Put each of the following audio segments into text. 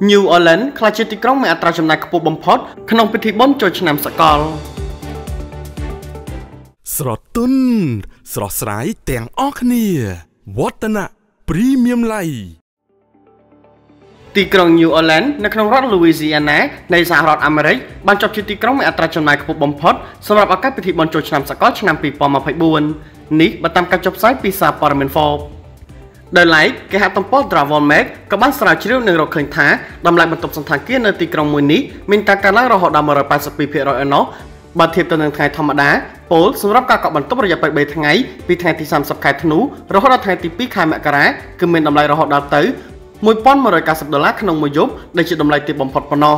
New Orleans ក្លាយជាទីក្រុងមានអត្រាចំណាយខ្ពស់បំផុតក្នុងពិធីបុណ្យចូលឆ្នាំសកលស្រទន់ស្រស់ស្រាយទាំងអស់គ្នាវឌ្ឍនៈ Premium Light ទីក្រុង New Orleans នៅក្នុងរដ្ឋ Louisiana នៃសហរដ្ឋអាមេរិកបានចុះជាទីក្រុងមានអត្រាចំណាយខ្ពស់បំផុតសម្រាប់ឱកាសពិធីបុណ្យចូលឆ្នាំសកលឆ្នាំ2024នេះបើតាមការចុះផ្សាយពីសារព័ត៌មាន Forbes ដោយឡែកគេហទំព័រ Travel Mag ក៏បានស្រាវជ្រាវនិងរកឃើញថាតម្លៃបន្ទប់សន្តាគារនៅទីក្រុងមួយនេះមានការកើនឡើងរហូតដល់182%ឯណោះបើធៀបទៅនឹងថ្ងៃធម្មតាពលសម្រាប់ការកក់បន្ទប់រយៈពេល3ថ្ងៃពីថ្ងៃទី30ខែធ្នូរហូតដល់ថ្ងៃទី2ខែមករាគឺមានតម្លៃរហូតដល់ទៅ1190ដុល្លារក្នុងមួយយប់ដែលជាតម្លៃទាបបំផុតប៉ុណ្ណោះ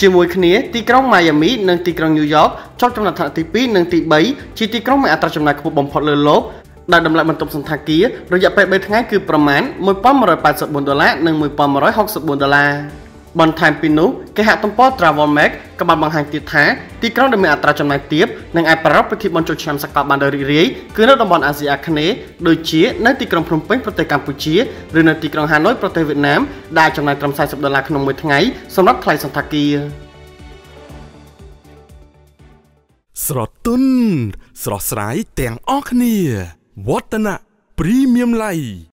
ជាមួយគ្នាទីក្រុងម៉ាយ៉ាមីនិងទីក្រុងញូវយ៉កជាប់ចំណាត់ថ្នាក់ទី2និងទី3ជាទីក្រុងមានអត្រាចំណាយខ្ពស់បំផុតលើលោក ដែលតម្លៃបន្ទប់សន្តាគាររយៈពេល3ថ្ងៃគឺប្រមាណ1184ដុល្លារនិង1164ដុល្លារបន្ថែមពីនោះគេហទំព័រ Travel Mag ក៏បានបង្ហាញទៀតថាទីក្រុងដែលមានអត្រាចំណាយទាបនិងអាចប្រារព្ធពិធីបុណ្យចូលឆ្នាំសកលបានដោយរីករាយគឺនៅតំបន់អាស៊ីអាគ្នេយ៍ដូចជានៅទីក្រុងភ្នំពេញប្រទេសកម្ពុជាឬនៅទីក្រុងហាណូយប្រទេសវៀតណាមដែលចំណាយត្រឹម40ដុល្លារក្នុងមួយថ្ងៃសម្រាប់ថ្លៃសន្តាគារស្រទន់ស្រស់ស្រាយទាំងអស់គ្នា វឌ្ឍនៈ Premium Light